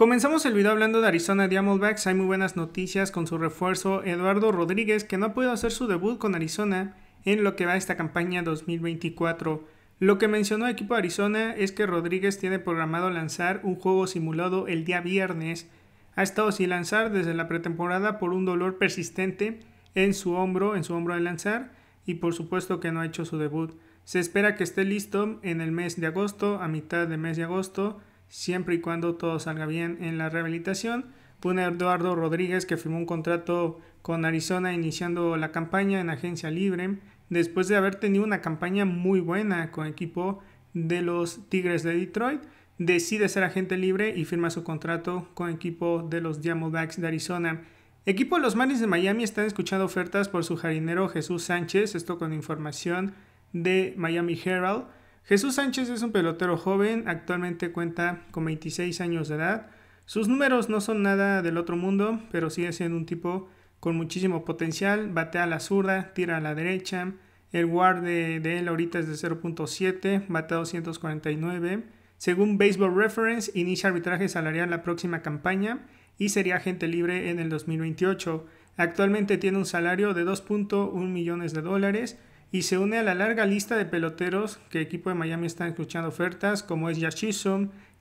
Comenzamos el video hablando de Arizona Diamondbacks. Hay muy buenas noticias con su refuerzo Eduardo Rodríguez, que no ha podido hacer su debut con Arizona en lo que va esta campaña 2024. Lo que mencionó el equipo de Arizona es que Rodríguez tiene programado lanzar un juego simulado el día viernes. Ha estado sin lanzar desde la pretemporada por un dolor persistente en su hombro, en su hombro de lanzar, y por supuesto que no ha hecho su debut. Se espera que esté listo en el mes de agosto, a mitad del mes de agosto, siempre y cuando todo salga bien en la rehabilitación. Un Eduardo Rodríguez que firmó un contrato con Arizona iniciando la campaña en agencia libre, después de haber tenido una campaña muy buena con equipo de los Tigres de Detroit, decide ser agente libre y firma su contrato con equipo de los Diamondbacks de Arizona. Equipo de los Marlins de Miami están escuchando ofertas por su jardinero Jesús Sánchez, esto con información de Miami Herald. Jesús Sánchez es un pelotero joven, actualmente cuenta con 26 años de edad. Sus números no son nada del otro mundo, pero sigue siendo un tipo con muchísimo potencial. Batea a la zurda, tira a la derecha. El guard de, él ahorita es de 0.7, batea 249. Según Baseball Reference, inicia arbitraje salarial la próxima campaña y sería agente libre en el 2028. Actualmente tiene un salario de 2.1 millones de dólares y se une a la larga lista de peloteros que el equipo de Miami está escuchando ofertas, como es Josh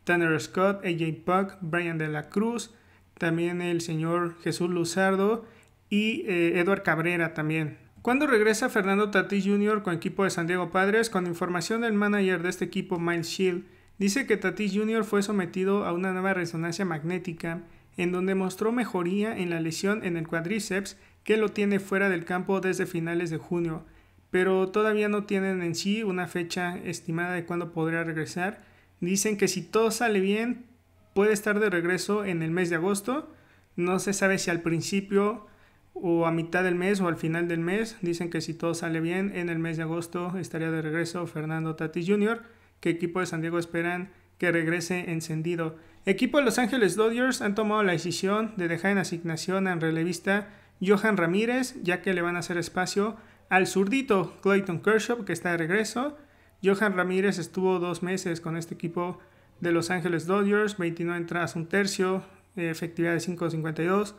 Tanner Scott, AJ Puck, Brian de la Cruz, también el señor Jesús Luzardo y eh, Edward Cabrera también. Cuando regresa Fernando Tatis Jr. con equipo de San Diego Padres, con información del manager de este equipo, Miles Shield, dice que Tatis Jr. fue sometido a una nueva resonancia magnética en donde mostró mejoría en la lesión en el cuádriceps que lo tiene fuera del campo desde finales de junio pero todavía no tienen en sí una fecha estimada de cuándo podría regresar. Dicen que si todo sale bien, puede estar de regreso en el mes de agosto. No se sabe si al principio o a mitad del mes o al final del mes. Dicen que si todo sale bien, en el mes de agosto estaría de regreso Fernando Tatis Jr., que equipo de San Diego esperan que regrese encendido. Equipo de Los Ángeles Dodgers han tomado la decisión de dejar en asignación al relevista Johan Ramírez, ya que le van a hacer espacio al zurdito Clayton Kershaw, que está de regreso. Johan Ramírez estuvo dos meses con este equipo de Los Ángeles Dodgers, 29 entradas, un tercio, efectividad de 5.52,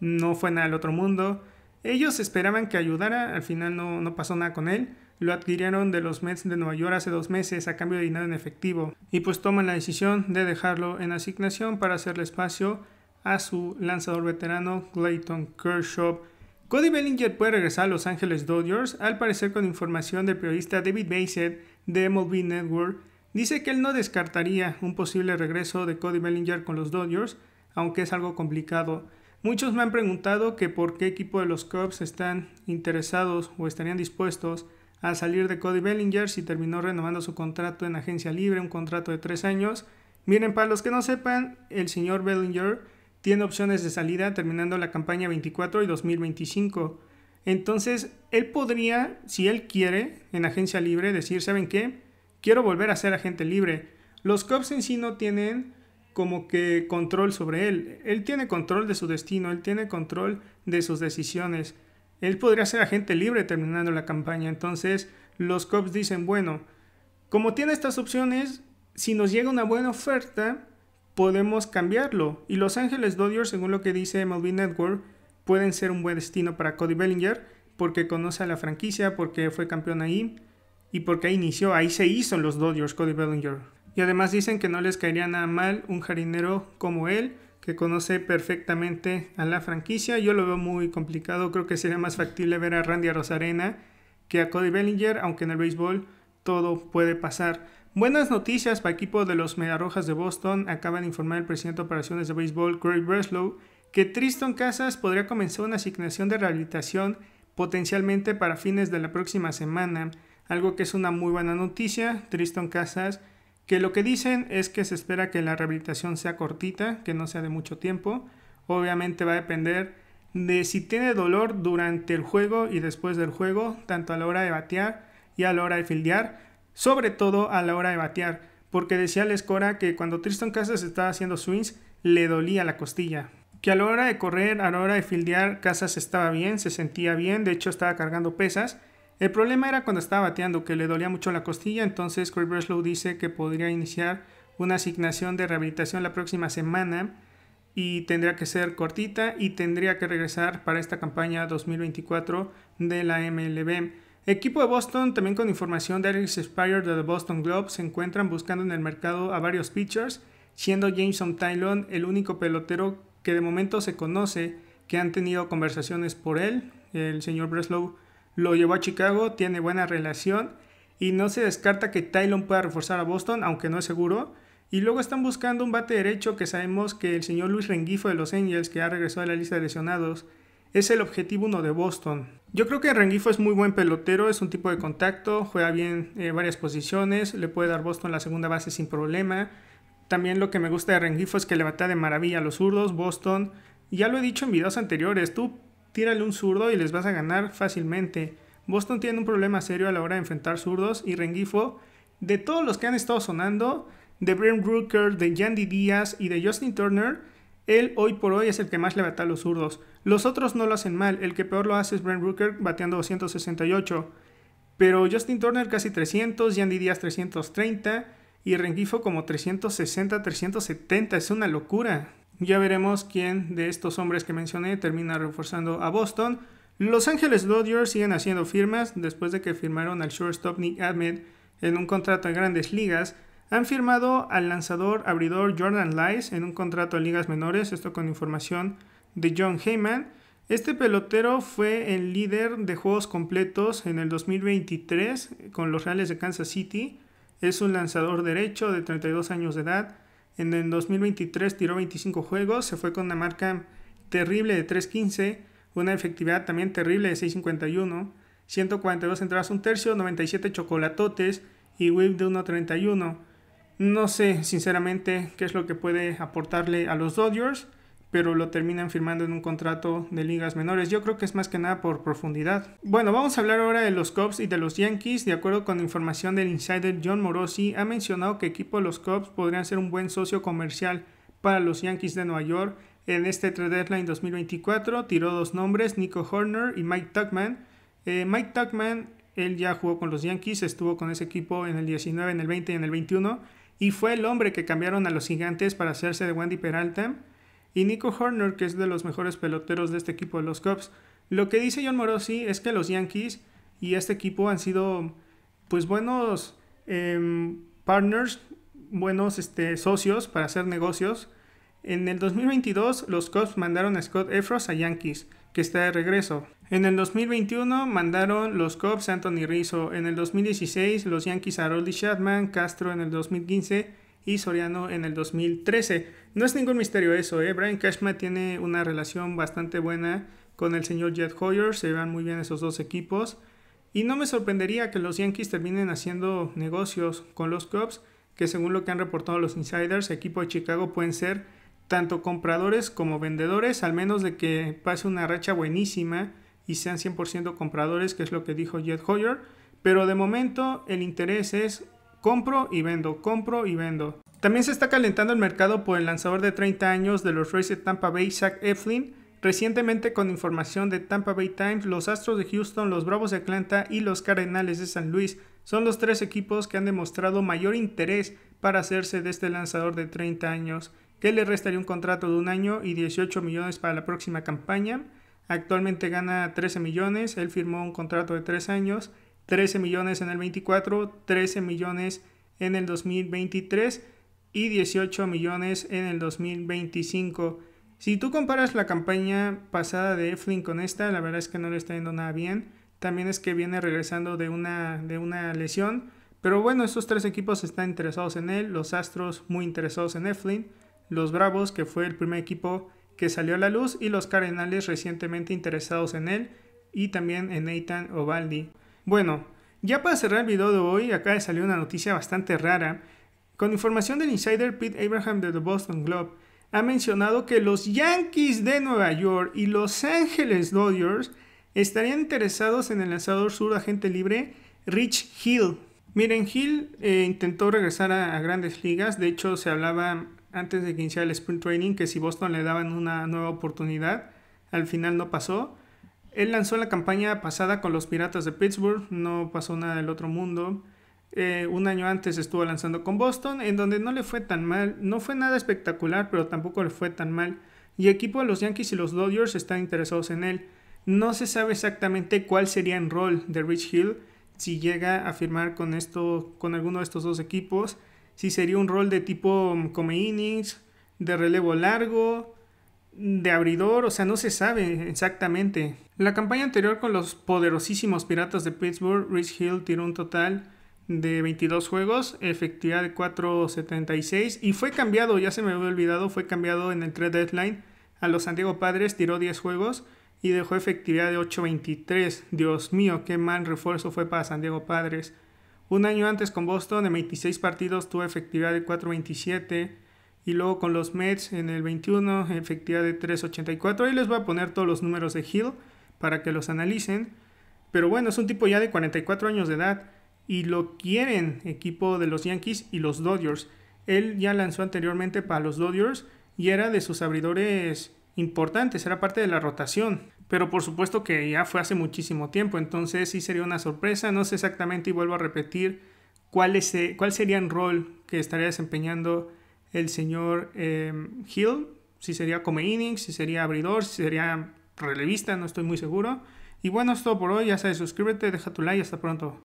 no fue nada del otro mundo. Ellos esperaban que ayudara, al final no, no pasó nada con él. Lo adquirieron de los Mets de Nueva York hace dos meses a cambio de dinero en efectivo y pues toman la decisión de dejarlo en asignación para hacerle espacio a su lanzador veterano Clayton Kershaw. Cody Bellinger puede regresar a Los Angeles Dodgers, al parecer con información del periodista David Bassett de MLB Network, dice que él no descartaría un posible regreso de Cody Bellinger con los Dodgers, aunque es algo complicado. Muchos me han preguntado que por qué equipo de los Cubs están interesados o estarían dispuestos a salir de Cody Bellinger si terminó renovando su contrato en agencia libre, un contrato de tres años. Miren, para los que no sepan, el señor Bellinger tiene opciones de salida terminando la campaña 24 y 2025. Entonces, él podría, si él quiere, en agencia libre, decir, ¿saben qué? Quiero volver a ser agente libre. Los Cubs en sí no tienen como que control sobre él. Él tiene control de su destino, él tiene control de sus decisiones. Él podría ser agente libre terminando la campaña. Entonces, los Cubs dicen, bueno, como tiene estas opciones, si nos llega una buena oferta, podemos cambiarlo. Y Los Ángeles Dodgers, según lo que dice MLB Network, pueden ser un buen destino para Cody Bellinger porque conoce a la franquicia, porque fue campeón ahí y porque ahí inició, ahí se hizo los Dodgers Cody Bellinger. Y además dicen que no les caería nada mal un jardinero como él, que conoce perfectamente a la franquicia. Yo lo veo muy complicado, creo que sería más factible ver a Randy Rosarena que a Cody Bellinger, aunque en el béisbol todo puede pasar. Buenas noticias para el equipo de los Mediarrojas de Boston. Acaba de informar el presidente de operaciones de béisbol, Craig Breslow, que Tristan Casas podría comenzar una asignación de rehabilitación potencialmente para fines de la próxima semana. Algo que es una muy buena noticia. Tristan Casas, que lo que dicen es que se espera que la rehabilitación sea cortita, que no sea de mucho tiempo. Obviamente va a depender de si tiene dolor durante el juego y después del juego, tanto a la hora de batear y a la hora de fildear sobre todo a la hora de batear, porque decía Lescora que cuando Tristan Casas estaba haciendo swings le dolía la costilla. Que a la hora de correr, a la hora de fildear, Casas estaba bien, se sentía bien, de hecho estaba cargando pesas. El problema era cuando estaba bateando, que le dolía mucho la costilla, entonces Craig Breslow dice que podría iniciar una asignación de rehabilitación la próxima semana y tendría que ser cortita y tendría que regresar para esta campaña 2024 de la MLB. Equipo de Boston, también con información de Alex Spire de The Boston Globe, se encuentran buscando en el mercado a varios pitchers, siendo Jameson Tylon el único pelotero que de momento se conoce que han tenido conversaciones por él. El señor Breslow lo llevó a Chicago, tiene buena relación y no se descarta que Tylon pueda reforzar a Boston, aunque no es seguro. Y luego están buscando un bate derecho que sabemos que el señor Luis Rengifo de los Angels, que ha regresado a la lista de lesionados, es el objetivo uno de Boston. Yo creo que Rengifo es muy buen pelotero, es un tipo de contacto, juega bien en eh, varias posiciones, le puede dar Boston la segunda base sin problema. También lo que me gusta de Rengifo es que le batea de maravilla a los zurdos. Boston, ya lo he dicho en videos anteriores, tú tírale un zurdo y les vas a ganar fácilmente. Boston tiene un problema serio a la hora de enfrentar zurdos y Rengifo, de todos los que han estado sonando, de Brent Rooker, de Yandy Díaz y de Justin Turner, él hoy por hoy es el que más le batea a los zurdos. Los otros no lo hacen mal, el que peor lo hace es Brent Rooker bateando 268. Pero Justin Turner casi 300, Yandy Díaz 330 y Rengifo como 360, 370. Es una locura. Ya veremos quién de estos hombres que mencioné termina reforzando a Boston. Los Ángeles Dodgers siguen haciendo firmas después de que firmaron al shortstop Nick Ahmed en un contrato en grandes ligas han firmado al lanzador abridor Jordan Lice en un contrato en ligas menores, esto con información de John Heyman. Este pelotero fue el líder de juegos completos en el 2023 con los Reales de Kansas City. Es un lanzador derecho de 32 años de edad. En el 2023 tiró 25 juegos, se fue con una marca terrible de 3.15, una efectividad también terrible de 6.51, 142 entradas un tercio, 97 chocolatotes y whip de 1.31. No sé sinceramente qué es lo que puede aportarle a los Dodgers, pero lo terminan firmando en un contrato de ligas menores. Yo creo que es más que nada por profundidad. Bueno, vamos a hablar ahora de los Cubs y de los Yankees. De acuerdo con información del insider John Morosi, ha mencionado que equipo de los Cubs podrían ser un buen socio comercial para los Yankees de Nueva York. En este trade deadline 2024 tiró dos nombres, Nico Horner y Mike Tuckman. Eh, Mike Tuckman, él ya jugó con los Yankees, estuvo con ese equipo en el 19, en el 20 y en el 21 y fue el hombre que cambiaron a los gigantes para hacerse de Wendy Peralta, y Nico Horner, que es de los mejores peloteros de este equipo de los Cubs. Lo que dice John Morosi es que los Yankees y este equipo han sido pues buenos em, partners, buenos este, socios para hacer negocios. En el 2022 los Cubs mandaron a Scott Efros a Yankees, que está de regreso. En el 2021 mandaron los Cubs Anthony Rizzo. En el 2016 los Yankees a Rolly Chapman, Castro en el 2015 y Soriano en el 2013. No es ningún misterio eso, ¿eh? Brian Cashman tiene una relación bastante buena con el señor Jet Hoyer, se van muy bien esos dos equipos. Y no me sorprendería que los Yankees terminen haciendo negocios con los Cubs, que según lo que han reportado los insiders, equipo de Chicago pueden ser tanto compradores como vendedores, al menos de que pase una racha buenísima y sean 100% compradores, que es lo que dijo Jet Hoyer. Pero de momento el interés es compro y vendo, compro y vendo. También se está calentando el mercado por el lanzador de 30 años de los Rays de Tampa Bay, Zach Eflin. Recientemente, con información de Tampa Bay Times, los Astros de Houston, los Bravos de Atlanta y los Cardenales de San Luis son los tres equipos que han demostrado mayor interés para hacerse de este lanzador de 30 años, que le restaría un contrato de un año y 18 millones para la próxima campaña. Actualmente gana 13 millones, él firmó un contrato de 3 años, 13 millones en el 24, 13 millones en el 2023 y 18 millones en el 2025. Si tú comparas la campaña pasada de Eflin con esta, la verdad es que no le está yendo nada bien. También es que viene regresando de una, de una lesión. Pero bueno, estos tres equipos están interesados en él. Los Astros muy interesados en Eflin. Los Bravos, que fue el primer equipo que salió a la luz y los Cardenales recientemente interesados en él y también en Nathan Ovaldi. Bueno, ya para cerrar el video de hoy, acá salió una noticia bastante rara. Con información del insider Pete Abraham de The Boston Globe, ha mencionado que los Yankees de Nueva York y Los Angeles Dodgers estarían interesados en el lanzador sur agente libre Rich Hill. Miren, Hill eh, intentó regresar a, grandes ligas, de hecho se hablaba antes de que iniciara el sprint training que si Boston le daban una nueva oportunidad, al final no pasó. Él lanzó la campaña pasada con los Piratas de Pittsburgh, no pasó nada del otro mundo. Eh, un año antes estuvo lanzando con Boston, en donde no le fue tan mal. No fue nada espectacular, pero tampoco le fue tan mal. Y equipo de los Yankees y los Dodgers están interesados en él. No se sabe exactamente cuál sería el rol de Rich Hill si llega a firmar con esto, con alguno de estos dos equipos. Si sería un rol de tipo mm, come innings, de relevo largo, de abridor, o sea, no se sabe exactamente. La campaña anterior con los poderosísimos Piratas de Pittsburgh, Rich Hill tiró un total de 22 juegos, efectividad de 4.76 y fue cambiado, ya se me había olvidado, fue cambiado en el trade deadline a los San Diego Padres, tiró 10 juegos y dejó efectividad de 8.23. Dios mío, qué mal refuerzo fue para San Diego Padres. Un año antes con Boston, en 26 partidos tuvo efectividad de 4.27 y luego con los Mets en el 21, efectividad de 3.84. Ahí les voy a poner todos los números de Hill para que los analicen. Pero bueno, es un tipo ya de 44 años de edad y lo quieren equipo de los Yankees y los Dodgers. Él ya lanzó anteriormente para los Dodgers y era de sus abridores importantes, era parte de la rotación. Pero por supuesto que ya fue hace muchísimo tiempo, entonces sí sería una sorpresa. No sé exactamente y vuelvo a repetir cuál, es, cuál sería el rol que estaría desempeñando el señor eh, Hill. Si sería como innings, si sería abridor, si sería relevista, no estoy muy seguro. Y bueno, es todo por hoy. Ya sabes, suscríbete, deja tu like. Hasta pronto.